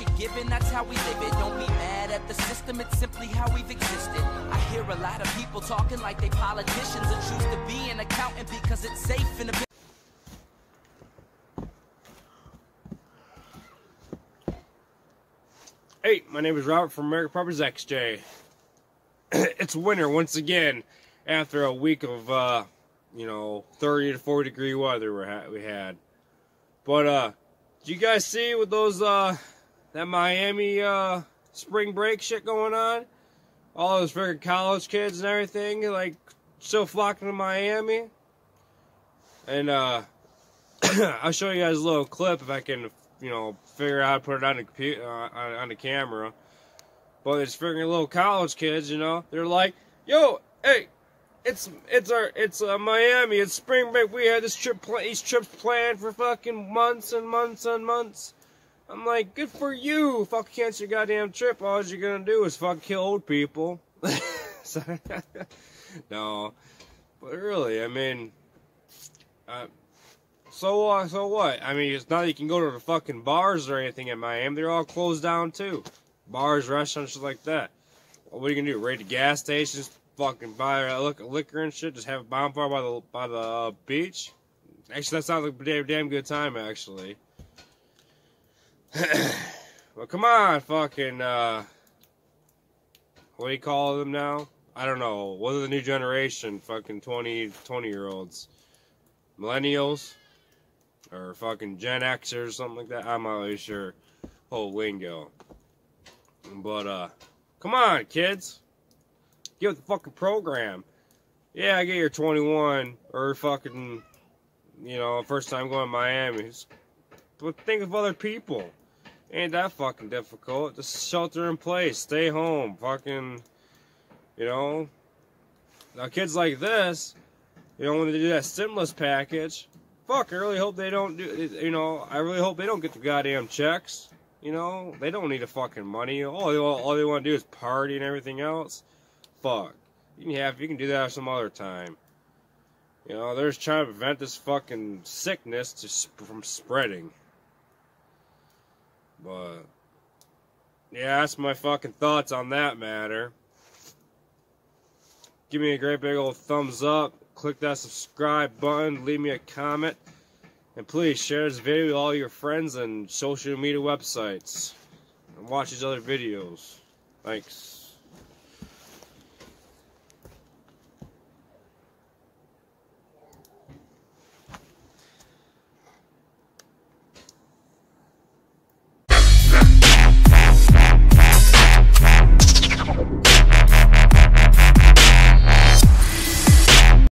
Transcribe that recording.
you're given, that's how we live it. Don't be mad at the system, it's simply how we've existed. I hear a lot of people talking like they politicians and choose to be an accountant because it's safe in a Hey, my name is Robert from American Properties XJ. it's winter once again after a week of, uh, you know, 30 to 40 degree weather. We had. But, uh, did you guys see with those, uh, that Miami, uh, spring break shit going on? All those freaking college kids and everything, like, still flocking to Miami? And, uh, I'll show you guys a little clip if I can you know, figure out how to put it on the computer, uh, on, on the camera. But it's freaking little college kids, you know. They're like, "Yo, hey, it's it's our it's uh, Miami. It's spring break. We had this trip, pl- these trips planned for fucking months and months and months." I'm like, "Good for you. Fuck cancel your goddamn trip. All you're gonna do is fuck kill old people." no, but really, I mean, uh, so uh, so what? I mean, it's not you can go to the fucking bars or anything in Miami. They're all closed down too. Bars, restaurants, shit like that. What are you gonna do? Raid the gas stations? Fucking buy liquor and shit? Just have a bonfire by the by the uh, beach? Actually, that sounds like a damn, damn good time. Actually. Well, come on, fucking. Uh, what do you call them now? I don't know. What are the new generation? Fucking 20, 20 year olds. Millennials? or fucking Gen X or something like that. I'm not really sure. Whole lingo. But uh, come on, kids, get with the fucking program. Yeah, I get your 21 or fucking, you know, first time going to Miami. But think of other people. Ain't that fucking difficult. Just shelter in place, stay home, fucking, you know. Now, kids like this, you know, when they do that stimulus package, fuck, I really hope they don't do, you know, I really hope they don't get the goddamn checks. You know, they don't need the fucking money. All they, all they want to do is party and everything else. Fuck. You can have, you can do that some other time. You know, they're just trying to prevent this fucking sickness to, from spreading. But, yeah, that's my fucking thoughts on that matter. Give me a great big old thumbs up click that subscribe button, leave me a comment, and please share this video with all your friends and social media websites. And watch these other videos. Thanks.